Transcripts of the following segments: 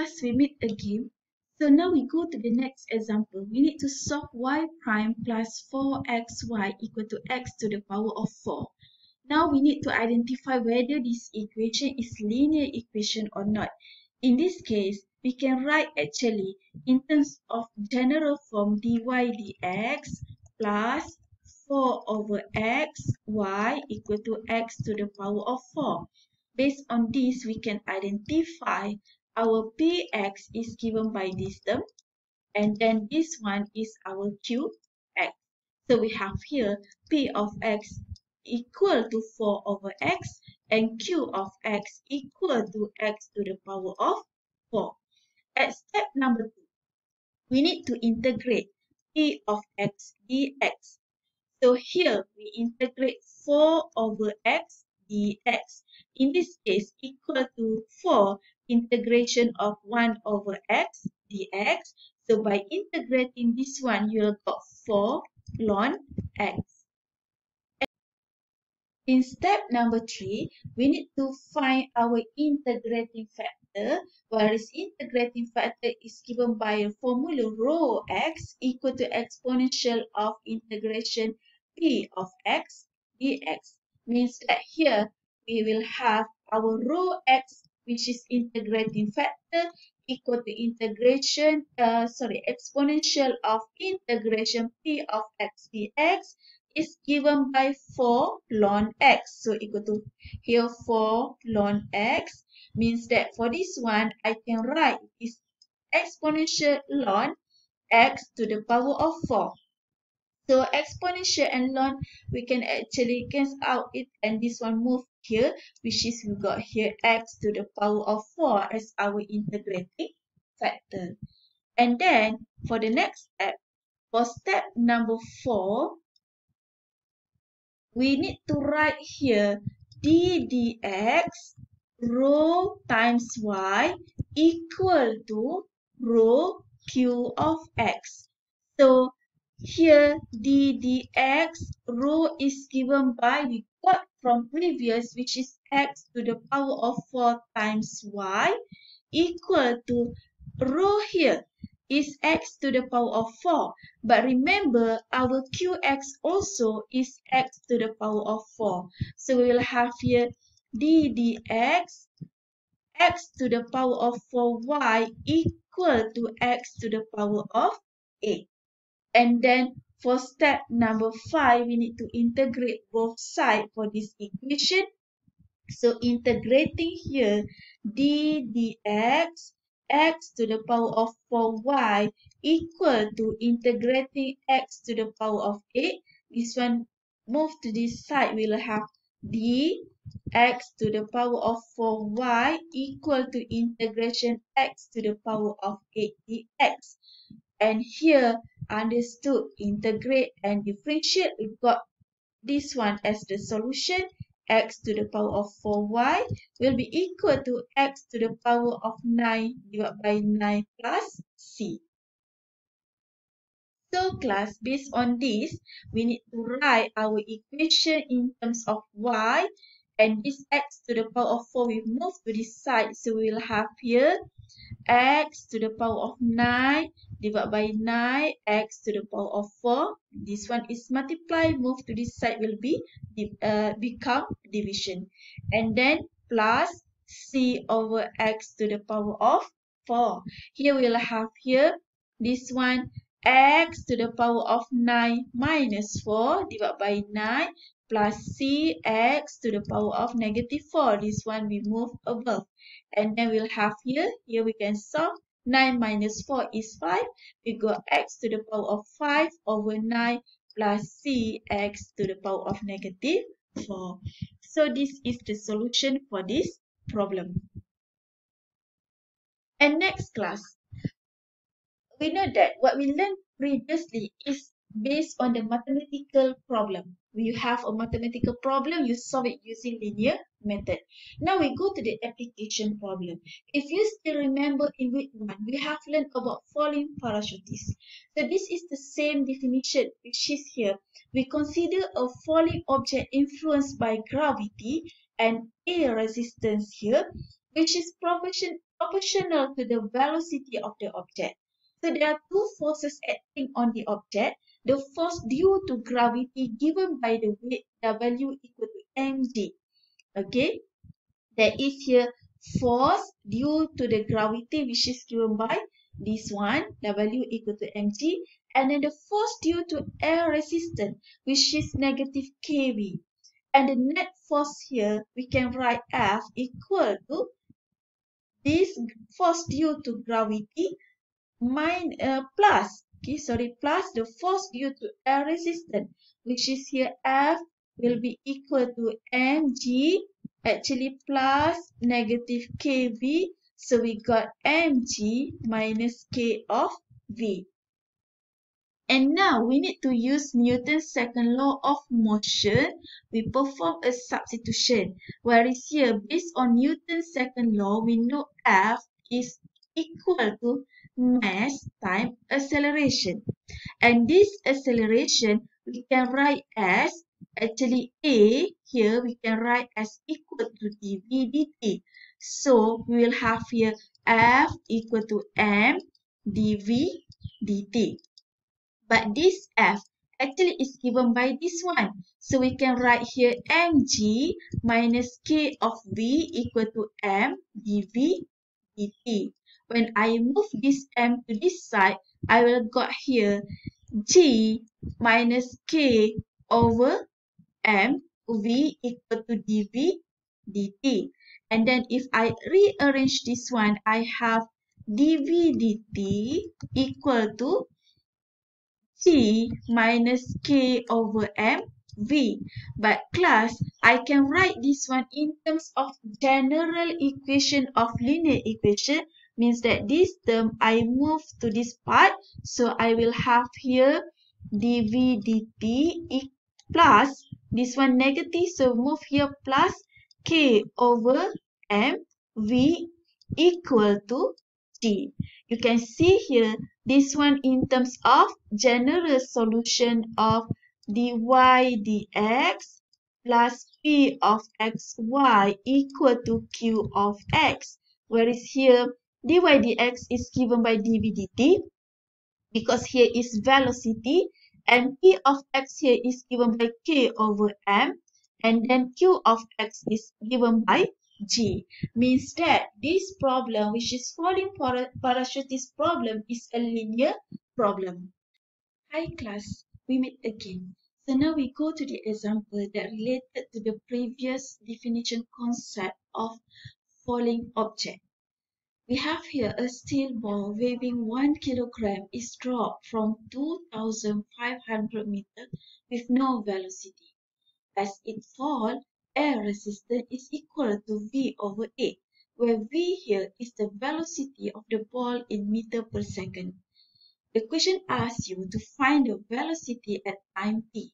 class, we meet again. So now we go to the next example. We need to solve y prime plus 4xy equal to x to the power of 4. Now we need to identify whether this equation is linear equation or not. In this case, we can write actually in terms of general form dy dx plus 4 over x y equal to x to the power of 4. Based on this, we can identify our px is given by this term and then this one is our qx. So we have here p of x equal to 4 over x and q of x equal to x to the power of 4. At step number 2, we need to integrate p of x dx. So here we integrate 4 over x dx. In this case, equal to 4 integration of 1 over x dx. So by integrating this one, you'll got 4 ln x. In step number 3, we need to find our integrating factor, whereas integrating factor is given by a formula rho x equal to exponential of integration p of x dx. Means that here, we will have our rho x which is integrating factor equal to integration, uh, sorry, exponential of integration p of x dx is given by 4 ln x. So equal to here 4 ln x means that for this one, I can write this exponential ln x to the power of 4. So exponential and ln, we can actually cancel out it and this one move here, which is we got here x to the power of 4 as our integrating factor. And then for the next step, for step number 4, we need to write here d dx rho times y equal to rho q of x. So here d dx rho is given by we got from previous which is x to the power of 4 times y equal to rho here is x to the power of 4. But remember, our qx also is x to the power of 4. So we will have here d dx x to the power of 4y equal to x to the power of 8. And then for step number 5, we need to integrate both sides for this equation. So integrating here d dx x to the power of 4y equal to integrating x to the power of 8. This one move to this side, we'll have d x to the power of 4y equal to integration x to the power of 8 dx. And here, understood, integrate and differentiate, we've got this one as the solution x to the power of 4y will be equal to x to the power of 9 divided by 9 plus c. So class, based on this, we need to write our equation in terms of y and this x to the power of 4 we move to this side. So we will have here x to the power of 9 divided by 9 x to the power of 4. This one is multiply, move to this side will be uh, become division. And then plus c over x to the power of 4. Here we'll have here this one x to the power of 9 minus 4 divided by 9 plus cx to the power of negative 4. This one we move above. And then we'll have here, here we can solve 9 minus 4 is 5. We got x to the power of 5 over 9 plus cx to the power of negative 4. So this is the solution for this problem. And next class, we know that what we learned previously is based on the mathematical problem. You have a mathematical problem, you solve it using linear method. Now we go to the application problem. If you still remember in week 1, we have learned about falling parachutists. So this is the same definition which is here. We consider a falling object influenced by gravity and air resistance here which is proportion, proportional to the velocity of the object. So there are two forces acting on the object. The force due to gravity given by the weight W equal to mg. Okay. There is here force due to the gravity which is given by this one W equal to mg and then the force due to air resistance which is negative kV. And the net force here we can write F equal to this force due to gravity minus uh, plus okay sorry. Plus the force due to air resistance which is here F will be equal to mg. Actually plus negative kV. So we got mg minus k of v. And now we need to use Newton's second law of motion. We perform a substitution. Whereas here, based on Newton's second law, we know F is equal to mass times acceleration. And this acceleration, we can write as, actually A, here we can write as equal to dv dt. So, we will have here F equal to m dv dt. But this f actually is given by this one. So we can write here mg minus k of v equal to m dv dt. When I move this m to this side, I will got here g minus k over m v equal to dv dt. And then if I rearrange this one, I have dv dt equal to T minus K over M V. But class, I can write this one in terms of general equation of linear equation. Means that this term I move to this part. So I will have here dv dt plus this one negative. So move here plus K over M V equal to T. You can see here this one in terms of general solution of dy dx plus p of xy equal to q of x. Whereas here dy dx is given by dv dt because here is velocity and p of x here is given by k over m and then q of x is given by G means that this problem which is falling parachutist problem is a linear problem. Hi class, we meet again. So now we go to the example that related to the previous definition concept of falling object. We have here a steel ball weighing 1 kilogram is dropped from 2500 meter with no velocity. As it falls, air resistance is equal to V over A, where V here is the velocity of the ball in meter per second. The question asks you to find the velocity at time t.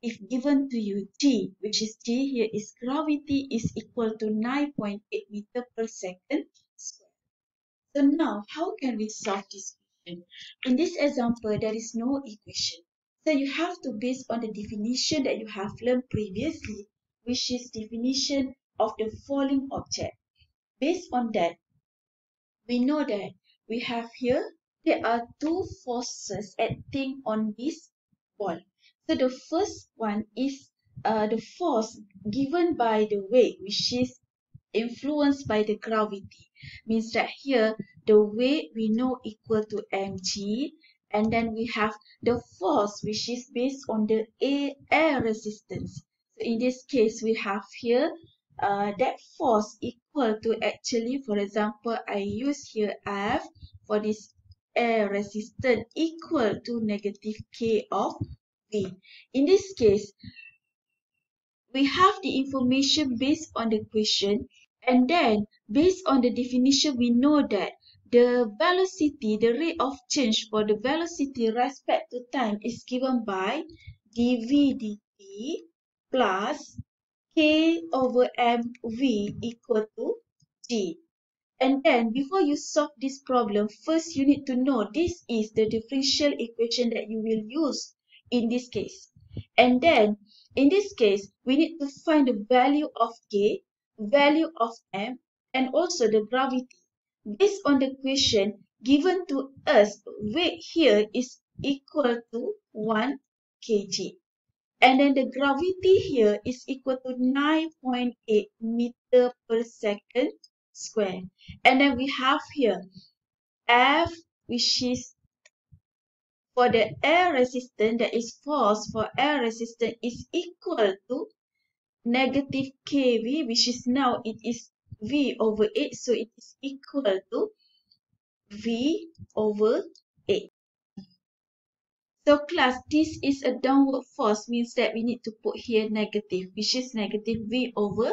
If given to you g, which is g here is gravity is equal to 9.8 meter per second. So now, how can we solve this question? In this example, there is no equation. So you have to base on the definition that you have learned previously which is definition of the falling object. Based on that, we know that we have here, there are two forces acting on this ball. So the first one is uh, the force given by the weight, which is influenced by the gravity. Means that here, the weight we know equal to mg, and then we have the force, which is based on the air resistance So in this case, we have here uh, that force equal to actually, for example, I use here F for this air resistance equal to negative K of V. In this case, we have the information based on the question and then based on the definition, we know that the velocity, the rate of change for the velocity respect to time is given by dv dt plus k over mv equal to g. And then before you solve this problem, first you need to know this is the differential equation that you will use in this case. And then in this case, we need to find the value of k, value of m, and also the gravity. based on the question given to us, weight here is equal to 1 kg. And then the gravity here is equal to 9.8 meter per second square. And then we have here F, which is for the air resistance, that is force for air resistance is equal to negative kV, which is now it is V over 8. So it is equal to V over 8. So class, this is a downward force, means that we need to put here negative, which is negative V over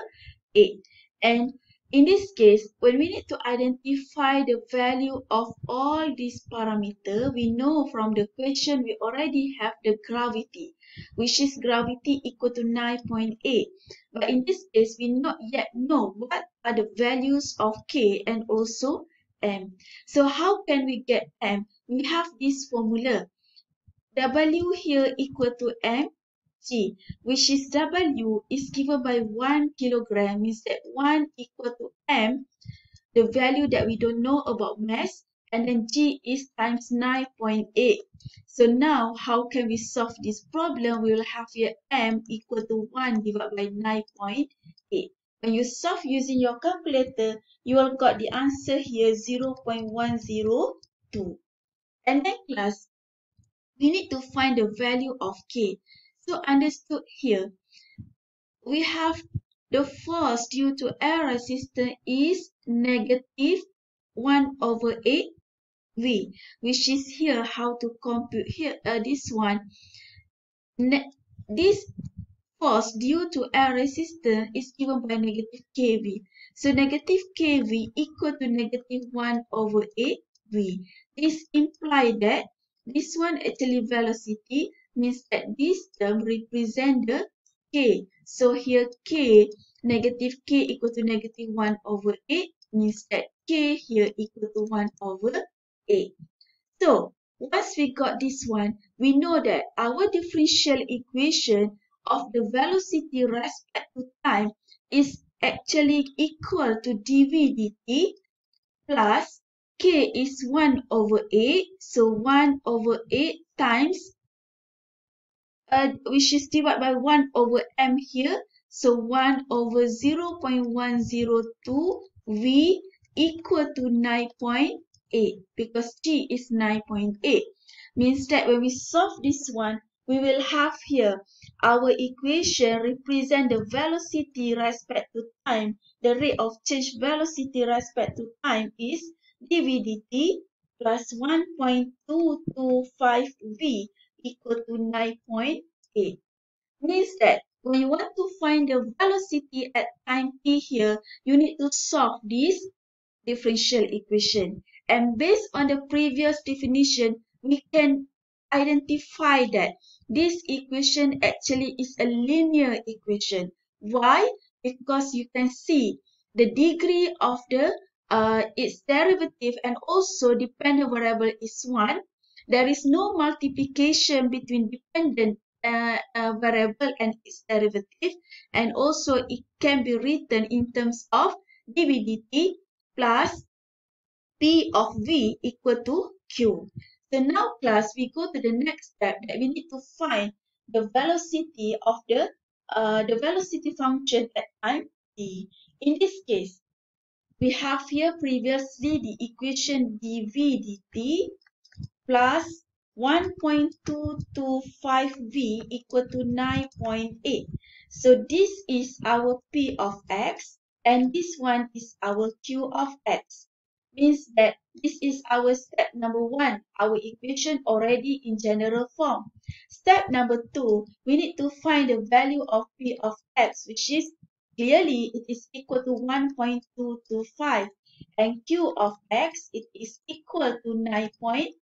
8. And in this case, when we need to identify the value of all these parameters, we know from the question we already have the gravity, which is gravity equal to 9.8. But in this case, we not yet know what are the values of K and also M. So how can we get M? We have this formula. W here equal to mg, which is W is given by 1 kilogram, means that 1 equal to m, the value that we don't know about mass, and then g is times 9.8. So now, how can we solve this problem? We will have here m equal to 1 divided by 9.8. When you solve using your calculator, you will got the answer here 0 0.102. And then class, we need to find the value of K. So understood here, we have the force due to air resistance is negative 1 over 8 V, which is here how to compute here uh, this one. Ne this force due to air resistance is given by negative kV. So negative kV equal to negative 1 over 8 V. This implies that this one actually velocity means that this term represent the k. So here k, negative k equal to negative 1 over 8 means that k here equal to 1 over 8. So once we got this one, we know that our differential equation of the velocity respect to time is actually equal to dv dt plus k is 1 over 8. So 1 over 8 times, uh, which is divided by 1 over m here. So 1 over 0 0.102 V equal to 9.8 because G is 9.8. Means that when we solve this one, we will have here our equation represent the velocity respect to time. The rate of change velocity respect to time is dv dt plus 1.225v equal to 9.8. Means that when you want to find the velocity at time t here, you need to solve this differential equation. And based on the previous definition, we can identify that this equation actually is a linear equation. Why? Because you can see the degree of the uh, its derivative and also dependent variable is 1. There is no multiplication between dependent uh, uh, variable and its derivative. And also it can be written in terms of dv dt plus p of v equal to q. So now class, we go to the next step that we need to find the velocity of the uh, the velocity function at time t. In this case, we have here previously the equation dv dt plus 1.225v equal to 9.8. So this is our p of x and this one is our q of x. Means that this is our step number one, our equation already in general form. Step number two, we need to find the value of p of x which is Clearly, it is equal to 1.225 and q of x, it is equal to 9.8.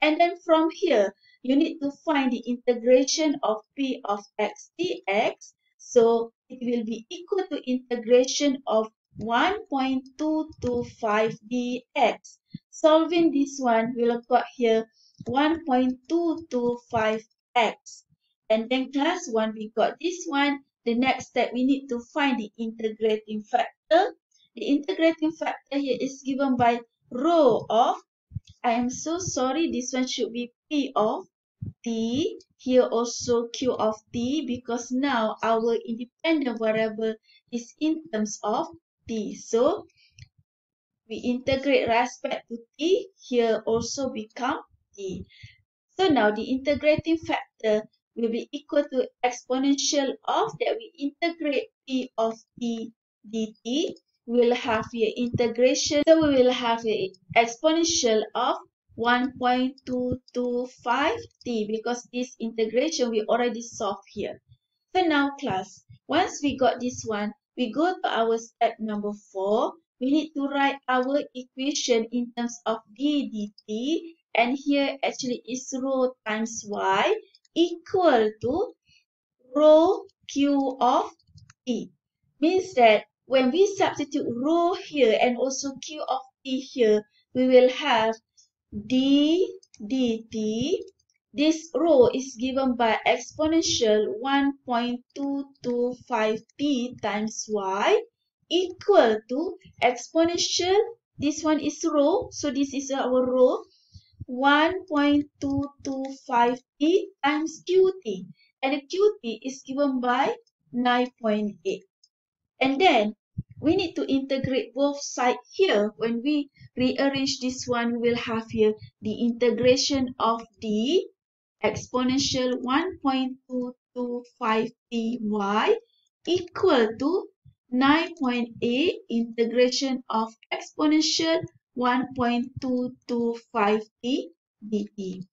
And then from here, you need to find the integration of p of x dx. So it will be equal to integration of 1.225 dx. Solving this one, we'll got here 1.225x. And then class 1, we got this one the next step, we need to find the integrating factor. the integrating factor here is given by rho of, I am so sorry, this one should be P of T, here also Q of T because now our independent variable is in terms of T. So, we integrate respect to T, here also become T. So now the integrating factor will be equal to exponential of that we integrate P of T dt. We'll have here integration. So we will have a exponential of 1.225t because this integration we already solved here. So now class, once we got this one, we go to our step number 4 we need to write our equation in terms of d dt and here actually is rho times y equal to rho q of t. Means that when we substitute rho here and also q of t here, we will have d dt. This rho is given by exponential 1.225t times y equal to exponential, this one is rho, so this is our rho, 1.225t times qt. And qt is given by 9.8. And then, we need to integrate both sides here. When we rearrange this one, we will have here the integration of the exponential 1.225ty equal to 9.8 integration of exponential 1.225t dt.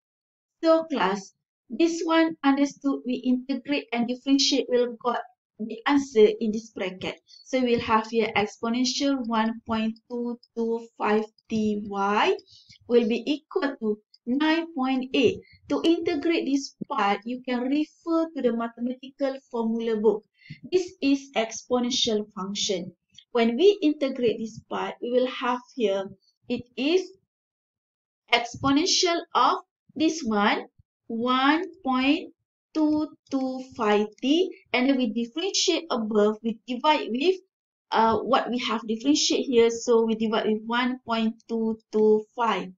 So class, this one understood we integrate and differentiate will got the answer in this bracket. So we'll have here exponential 1.225ty will be equal to 9.8. To integrate this part, you can refer to the mathematical formula book. This is exponential function. When we integrate this part, we will have here, it is exponential of this one, 1.225t. And then we differentiate above, we divide with uh, what we have differentiate here. So we divide with 1.225.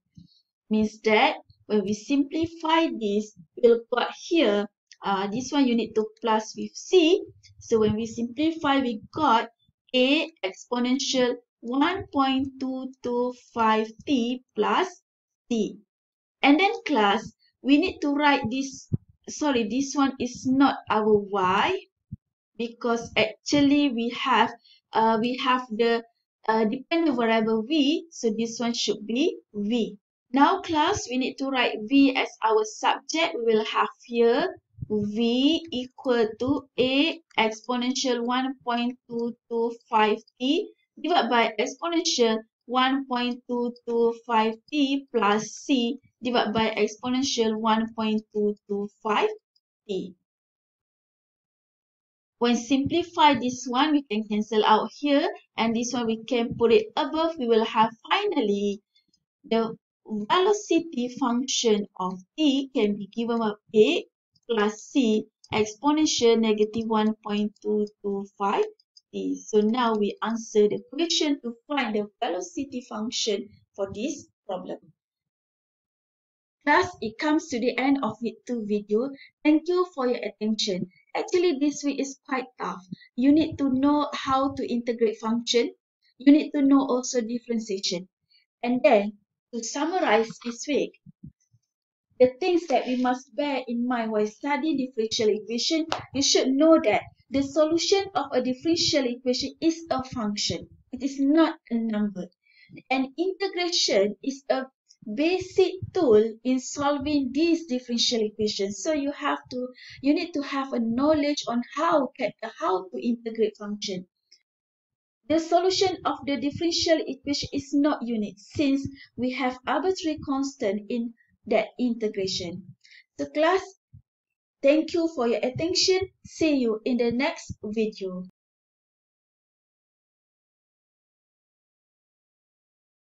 Means that when we simplify this, we'll got here uh, this one you need to plus with C. So when we simplify, we got A exponential 1.225t plus T. And then class, we need to write this, sorry, this one is not our Y because actually we have, uh, we have the uh, dependent variable V, so this one should be V. Now class, we need to write V as our subject. We will have here V equal to A exponential 1.225t divided by exponential 1.225t plus C divided by exponential 1.225t. When simplify this one, we can cancel out here and this one we can put it above. We will have finally the velocity function of t can be given by A plus c exponential negative 1.225 So now we answer the question to find the velocity function for this problem. Thus, it comes to the end of week 2 video. Thank you for your attention. Actually, this week is quite tough. You need to know how to integrate function. You need to know also differentiation. And then, to summarize this week, the things that we must bear in mind while studying differential equation, you should know that the solution of a differential equation is a function. It is not a number. And integration is a basic tool in solving these differential equations. So you have to, you need to have a knowledge on how, how to integrate function. The solution of the differential equation is not unique since we have arbitrary constant in that integration. So class, thank you for your attention. See you in the next video.